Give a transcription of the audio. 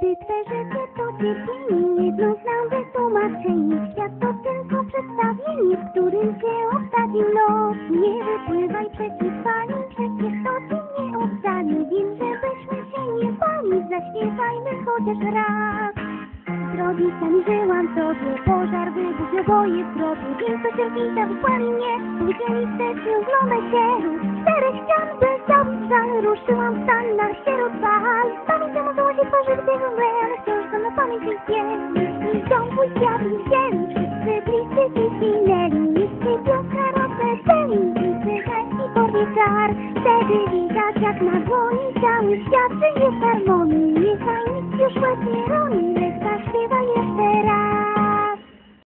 Twe życie to cierpienie, jedno znam wytłumaczenie. Świat to tylko przedstawienie, w którym cię obsadził los. Nie wypływaj przeciw fali, przecież to cię nie ocali. Wiem, żebyśmy się nie bali, zaśpiewajmy chociaż raz. Rodzicami żyłam sobie, pożar wybuchł oboje w grobie, więc to cierpita wypłali mnie. Powiedzieli wstecz, oglądaj się, czterech ścian bez zabić żal. Ruszyłam w stan na sierot wciąż to na pamięć ich wiem. Jeśli dom twój świat widzieli, wszyscy bliscy ci zginęli. Jeśli piosenka rozweseli, wszyscy chętni porwie czar. Wtedy widać jak na dłoni cały świat żyje w harmonii. Niechaj nic już łez nie roni.